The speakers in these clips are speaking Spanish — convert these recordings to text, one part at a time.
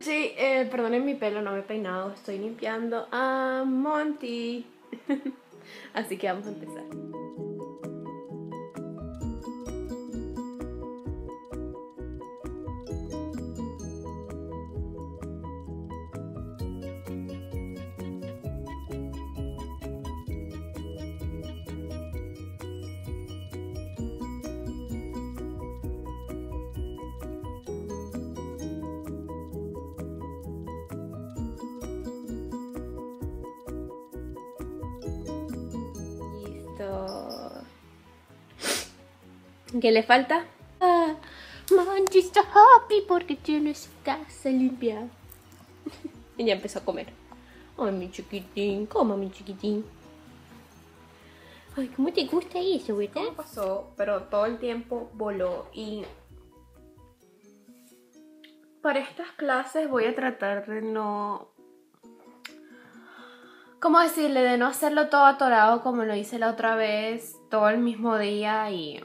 Sí, eh, perdonen mi pelo, no me he peinado. Estoy limpiando a Monty. Así que vamos a empezar. ¿Qué le falta? Ah, Monty está happy porque tiene su casa limpia. y ya empezó a comer. Ay, mi chiquitín, coma mi chiquitín. Ay, ¿cómo te gusta eso, verdad? Pasó, pero todo el tiempo voló y... Para estas clases voy a tratar de no... ¿Cómo decirle? De no hacerlo todo atorado como lo hice la otra vez, todo el mismo día y...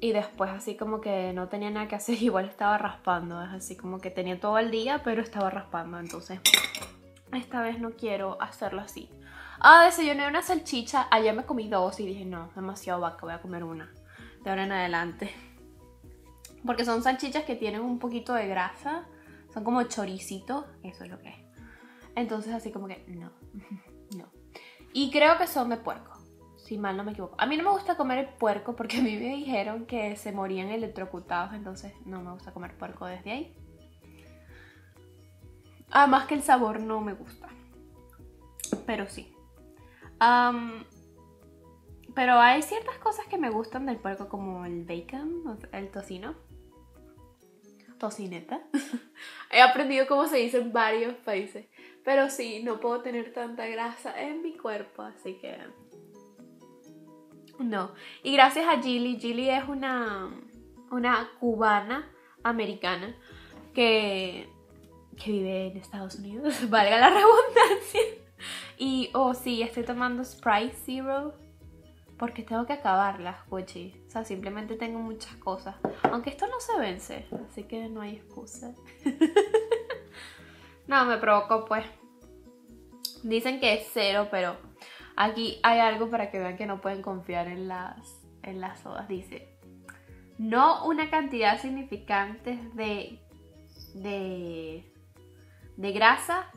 Y después así como que no tenía nada que hacer, igual estaba raspando, es así como que tenía todo el día, pero estaba raspando, entonces esta vez no quiero hacerlo así. Ah, desayuné una salchicha, ayer me comí dos y dije no, demasiado vaca, voy a comer una de ahora en adelante. Porque son salchichas que tienen un poquito de grasa, son como choricitos, eso es lo que es. Entonces así como que no, no. Y creo que son de puerco, si mal no me equivoco. A mí no me gusta comer el puerco porque a mí me dijeron que se morían electrocutados, entonces no me gusta comer puerco desde ahí. Además que el sabor no me gusta. Pero sí. Pero hay ciertas cosas que me gustan del puerco como el bacon, el tocino. Tocineta. He aprendido cómo se dice en varios países. Pero sí, no puedo tener tanta grasa en mi cuerpo, así que... No. Y gracias a Gilly. Gilly es una, una cubana americana que, que vive en Estados Unidos, valga la redundancia. Y, oh sí, estoy tomando Sprite Zero porque tengo que acabarlas, Gucci. O sea, simplemente tengo muchas cosas. Aunque esto no se vence, así que no hay excusa. no, me provocó pues. Dicen que es cero, pero aquí hay algo para que vean que no pueden confiar en las, en las sodas. Dice, no una cantidad significante de, de, de grasa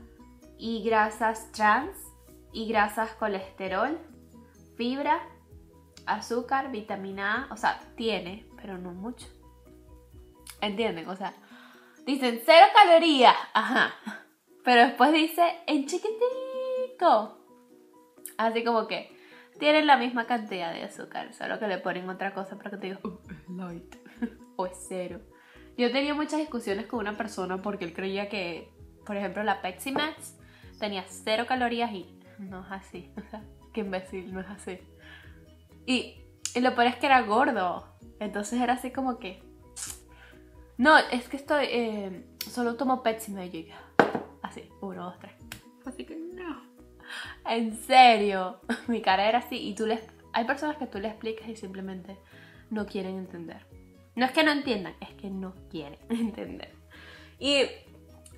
y grasas trans y grasas colesterol, fibra, azúcar, vitamina A, o sea, tiene, pero no mucho. ¿Entienden? O sea, dicen cero calorías, ajá. Pero después dice en chiquitico. Así como que tienen la misma cantidad de azúcar, solo que le ponen otra cosa para que te diga, "Oh, es light o es cero. Yo tenía muchas discusiones con una persona porque él creía que, por ejemplo, la Pepsi Max tenía cero calorías y no es así. Qué imbécil, no es así. Y, y lo peor es que era gordo. Entonces era así como que. No, es que estoy. eh, solo tomo Pepsi Magic. Así, uno, dos, tres. Así que no. En serio. Mi cara era así. Y tú les. Hay personas que tú le explicas y simplemente no quieren entender. No es que no entiendan, es que no quieren entender. Y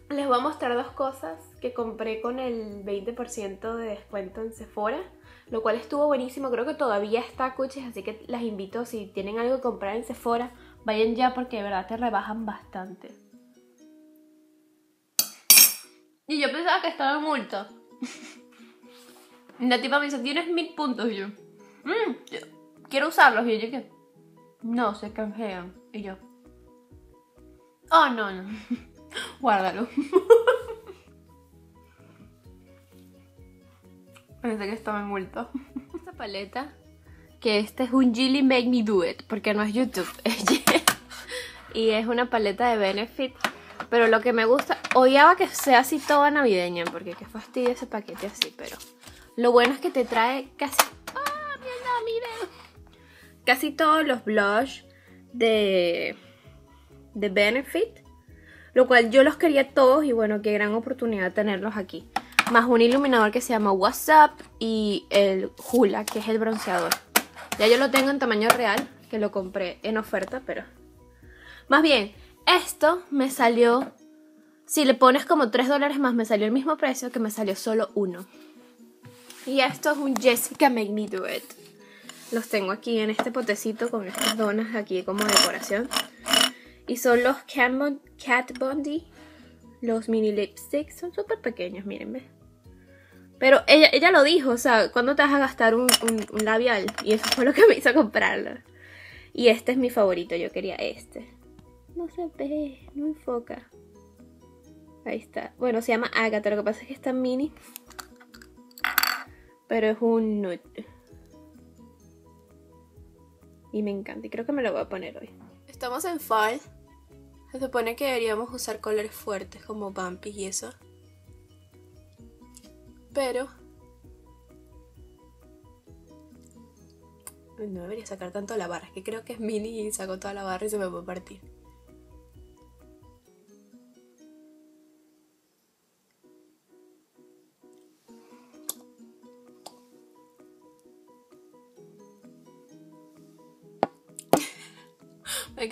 les voy a mostrar dos cosas que compré con el 20% de descuento en Sephora, lo cual estuvo buenísimo. Creo que todavía está cuches, así que las invito si tienen algo que comprar en Sephora, vayan ya porque de verdad te rebajan bastante. Y yo pensaba que estaba en. La tipa me dice, tienes mil puntos. Y yo, "Mm, quiero usarlos. Y yo, ¿qué? No, se canjean. Y yo, oh, no, no. Guárdalo. Pensé que estaba envuelto. Esta paleta, que este es un Gilly Make Me Do It, porque no es YouTube. y es una paleta de Benefit. Pero lo que me gusta, odiaba que sea así toda navideña, porque qué fastidio ese paquete así, pero lo bueno es que te trae casi... ¡Ah, mira, mira! Casi todos los blush de, de Benefit. Lo cual yo los quería todos y bueno, qué gran oportunidad tenerlos aquí. Más un iluminador que se llama WhatsApp y el Hula, que es el bronceador. Ya yo lo tengo en tamaño real, que lo compré en oferta, pero... Más bien, esto me salió si le pones como 3 dólares más, me salió el mismo precio que me salió solo uno. Y esto es un Jessica Make Me Do It. Los tengo aquí en este potecito con estas donas aquí como decoración. Y son los Cat Bondi. Los mini lipsticks. Son súper pequeños, mírenme. Pero ella, ella lo dijo, o sea, ¿cuándo te vas a gastar un, un labial? Y eso fue lo que me hizo comprarlo. Y este es mi favorito, yo quería este. No se ve, no enfoca. Ahí está. Bueno, se llama Agatha, lo que pasa es que está mini. Pero es un nude. Y me encanta, y creo que me lo voy a poner hoy. Estamos en fall. Se supone que deberíamos usar colores fuertes como Bumpy y eso. Pero... No debería sacar tanto la barra, es que creo que es mini y saco toda la barra y se me puede partir.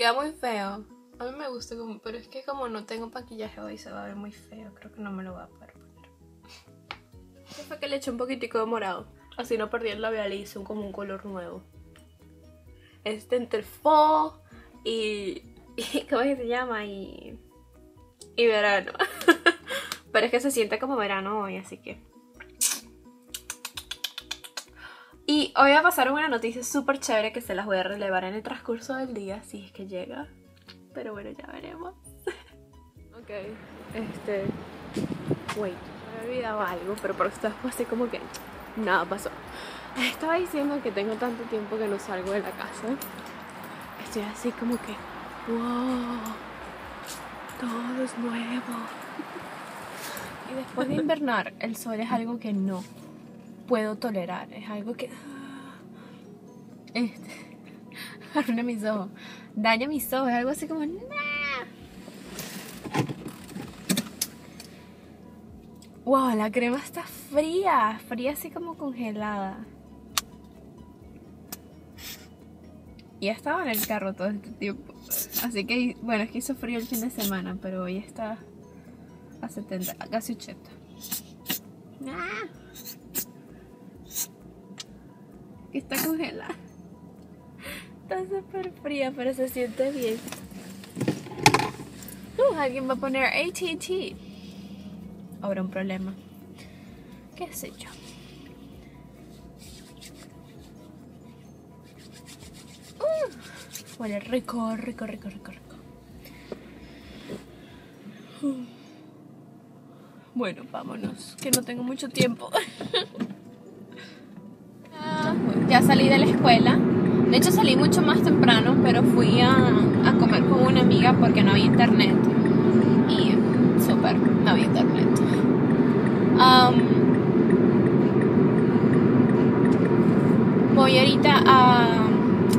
Queda muy feo. A mí me gusta como, pero es que como no tengo maquillaje hoy se va a ver muy feo. Creo que no me lo voy a poder poner. ¿Qué fue que le eché un poquitico de morado? Así no perdí el labial y hice como un color nuevo. Este entre fall y, ¿Cómo es que se llama? Y... Y verano. Pero es que se siente como verano hoy, así que... Y hoy va a pasar una noticia súper chévere que se las voy a relevar en el transcurso del día, si es que llega. Pero bueno, ya veremos. ok, este... Wait, me he olvidado algo, pero por esto fue así como que nada pasó. Estaba diciendo que tengo tanto tiempo que no salgo de la casa. Estoy así como que... ¡Wow! Todo es nuevo. Y después de invernar, el sol es algo que no puedo tolerar. Es algo que. Este. Arruina mis ojos. Daña mis ojos. Es algo así como. Wow, la crema está fría. Fría así como congelada. Y estaba en el carro todo este tiempo. Así que, bueno, es que hizo frío el fin de semana, pero hoy está a 70, casi 80. Que está congelada. Está súper fría, pero se siente bien. Uh, alguien va a poner ATT. Habrá un problema. ¿Qué sé yo? Uh, huele rico, rico, rico, rico, rico. Bueno, vámonos, que no tengo mucho tiempo. ya salí de la escuela. De hecho salí mucho más temprano, pero fui a, comer con una amiga porque no había internet. Y súper, no había internet. voy ahorita a,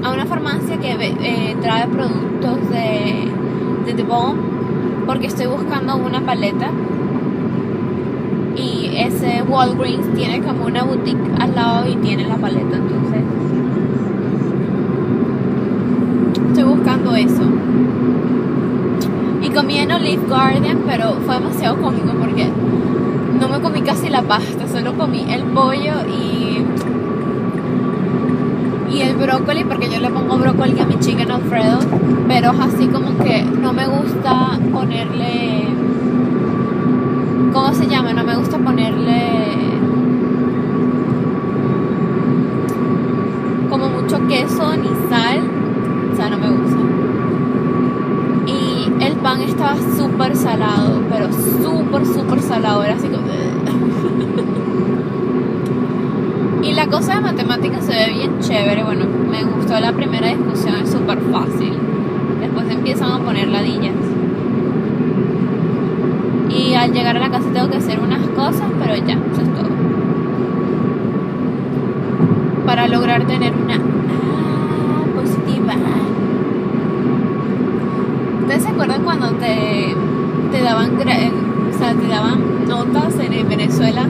a, una farmacia que eh, trae productos de, de The porque estoy buscando una paleta ese Walgreens tiene como una boutique al lado y tiene la paleta, entonces estoy buscando eso. Y comí en Olive Garden, pero fue demasiado cómico porque no me comí casi la pasta, solo comí el pollo y y el brócoli porque yo le pongo brócoli a mi chicken alfredo, pero es así como que no me gusta ponerle ¿Cómo se llama? No me gusta ponerle como mucho queso ni sal. O sea, no me gusta. Estaba súper salado, pero súper, súper salado. Era así como... y la cosa de matemáticas se ve bien chévere. Bueno, me gustó la primera discusión, es súper fácil. Después empiezan a poner ladillas y al llegar a la casa tengo que hacer unas cosas, pero ya, eso es todo. Para lograr tener una ah, positiva. ¿Ustedes se acuerdan cuando te, te daban o sea, te daban notas en Venezuela?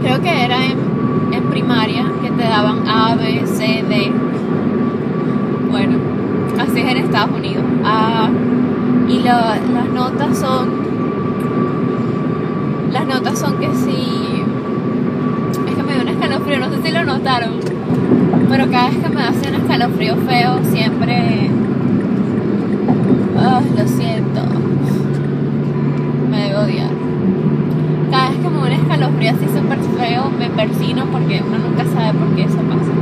Creo que era en, primaria que te daban A, B, C, D. Bueno, así es en Estados Unidos. A, Y las notas son. Las notas son que sí. Es que me dio un escalofrío, no sé si lo notaron. Pero cada vez que me hace un escalofrío feo, siempre. Ah, lo siento. Me debo odiar. Cada vez que me un escalofrío así súper feo, me persino porque uno nunca sabe por qué eso pasa.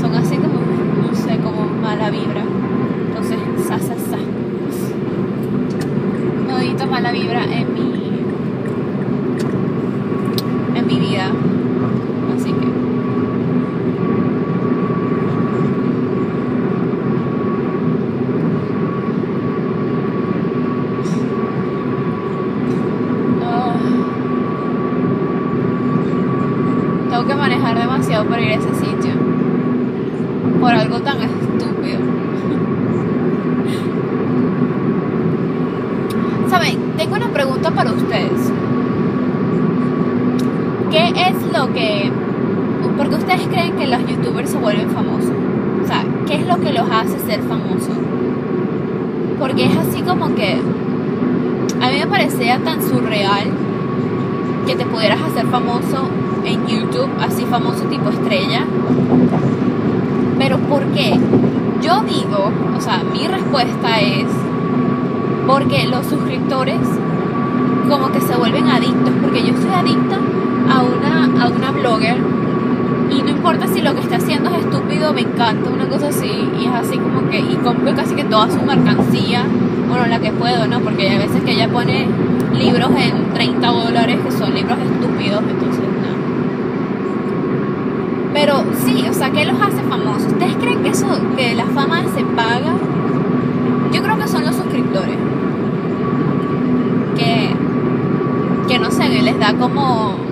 Son así como, no sé, como mala vibra. Entonces, sa, sa, sa. Nodito mala vibra en mi vida. Así que. Ah. Tengo que manejar demasiado para ir a ese sitio. Por algo tan estúpido. Saben, tengo una pregunta para ustedes. ¿Qué que... ¿Por qué ustedes creen que los youtubers se vuelven famosos? O sea, ¿qué es lo que los hace ser famosos? Porque es así como que... A mí me parecía tan surreal que te pudieras hacer famoso en YouTube, así famoso tipo estrella. Pero ¿por qué? Yo digo, o sea, mi respuesta es porque los suscriptores como que se vuelven adictos, porque yo soy adicta a una, a una blogger y no importa si lo que está haciendo es estúpido, me encanta, una cosa así, y es así como que, y compro casi que toda su mercancía, bueno, la que puedo, ¿no? Porque hay veces que ella pone libros en 30 dólares que son libros estúpidos, entonces no. Pero sí, o sea, ¿qué los hace famosos? ¿Ustedes creen que eso, que la fama se paga? Yo creo que son los suscriptores. Que, que no sé, les da como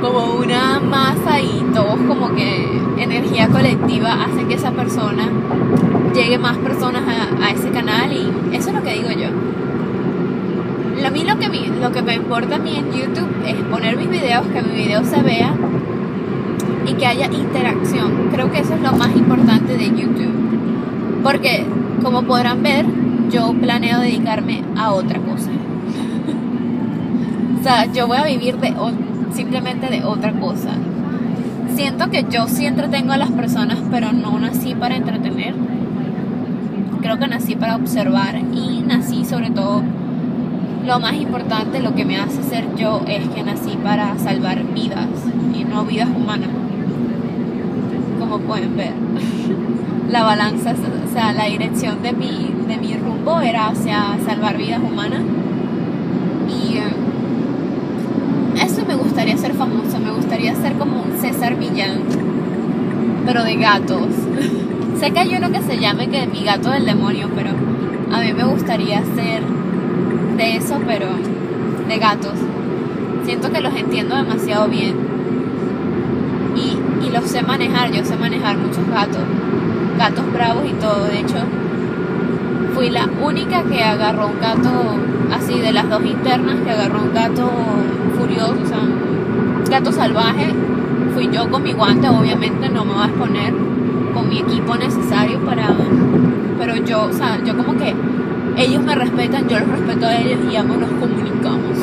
como una masa y todos como que energía colectiva hace que esa persona llegue más personas a, a ese canal y eso es lo que digo yo. A mí lo que, me, lo que me importa a mí en YouTube es poner mis videos, que mi video se vea y que haya interacción. Creo que eso es lo más importante de YouTube. Porque, como podrán ver, yo planeo dedicarme a otra cosa. o sea, yo voy a vivir de simplemente de otra cosa. Siento que yo sí entretengo a las personas, pero no nací para entretener. Creo que nací para observar y nací sobre todo lo más importante, lo que me hace ser yo es que nací para salvar vidas y no vidas humanas. Como pueden ver, la balanza, o sea, la dirección de mi, de mi rumbo era hacia salvar vidas humanas. Y eh, eso me famoso, me gustaría ser como un César Millán, pero de gatos. sé que hay uno que se llame que mi gato del demonio, pero a mí me gustaría ser de eso, pero de gatos. Siento que los entiendo demasiado bien. Y, y los sé manejar, yo sé manejar muchos gatos. Gatos bravos y todo. De hecho, fui la única que agarró un gato así de las dos internas, que agarró un gato furioso, o sea, gato salvaje. Fui yo con mi guante, obviamente no me voy a exponer con mi equipo necesario para... Pero yo, o sea, yo como que ellos me respetan, yo los respeto a ellos y ambos nos comunicamos.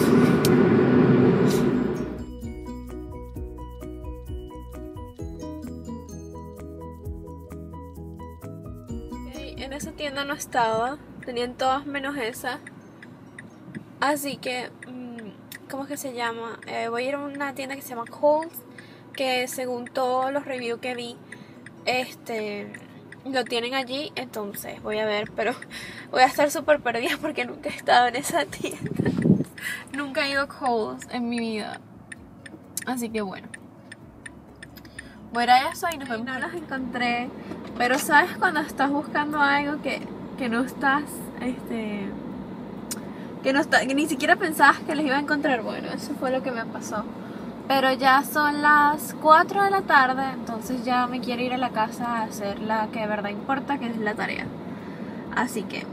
En esa tienda no estaba, tenían todas menos esa. Así que, mm, ¿cómo es que se llama? Eh, voy a ir a una tienda que se llama Coles, que según todos los reviews que vi, este lo tienen allí, entonces voy a ver, pero voy a estar súper perdida porque nunca he estado en esa tienda. nunca he ido a Coles en mi vida. Así que bueno. A eso y nos vemos. No las encontré. Pero sabes cuando estás buscando algo que, que no estás, este... Que, no está, que ni siquiera pensabas que les iba a encontrar. Bueno, eso fue lo que me pasó. Pero ya son las 4 de la tarde, entonces ya me quiero ir a la casa a hacer la que de verdad importa, que es la tarea. Así que,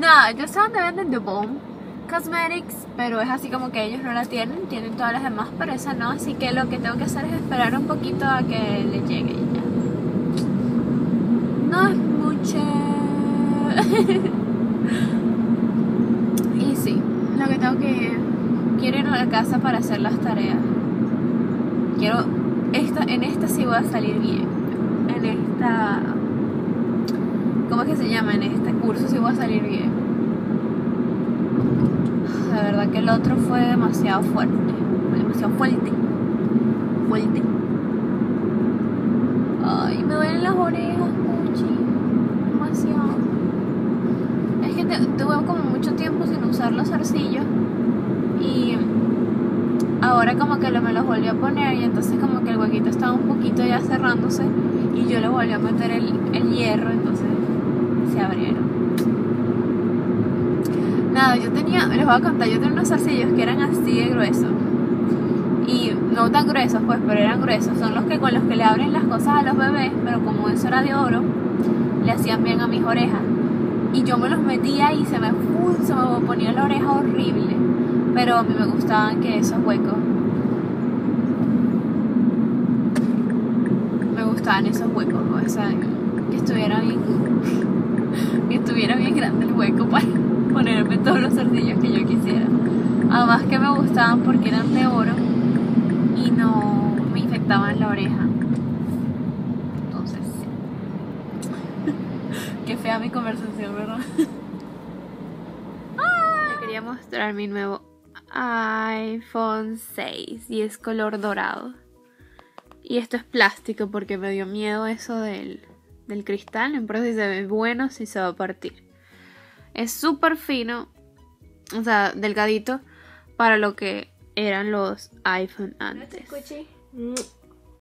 nada, yo sé dónde venden The Bomb Cosmetics, pero es así como que ellos no la tienen, tienen todas las demás, pero esa no. Así que lo que tengo que hacer es esperar un poquito a que le llegue ya. No es mucho. y sí, lo que. Quiero ir a la casa para hacer las tareas. Quiero... Esta, en esta sí voy a salir bien. En esta... ¿Cómo es que se llama? En este curso sí voy a salir bien. La verdad que el otro fue demasiado fuerte. Fue demasiado fuerte. Fuerte. Ay, me duelen las orejas, Puchi. Demasiado. Es que tuve como mucho tiempo sin usar los zarcillos. Y ahora como que me los volví a poner y entonces como que el huequito estaba un poquito ya cerrándose y yo le volví a meter el, el hierro, entonces se abrieron. Nada, yo tenía, les voy a contar, yo tenía unos zarcillos que eran así de gruesos. Y no tan gruesos pues, pero eran gruesos. Son los que con los que le abren las cosas a los bebés, pero como eso era de oro, le hacían bien a mis orejas. Y yo me los metía y se me, se me ponía la oreja horrible. Pero a mí me gustaban que esos huecos. Me gustaban esos huecos, o sea, que estuviera bien. que estuviera bien grande el hueco para ponerme todos los cercillos que yo quisiera. Además que me gustaban porque eran de oro y no me infectaban la oreja. Entonces, Qué fea mi conversación, ¿verdad? Quería mostrar mi nuevo iPhone 6 y es color dorado. Y esto es plástico porque me dio miedo eso del, del cristal. En si se ve bueno, si se va a partir. Es súper fino, o sea, delgadito para lo que eran los iPhone antes.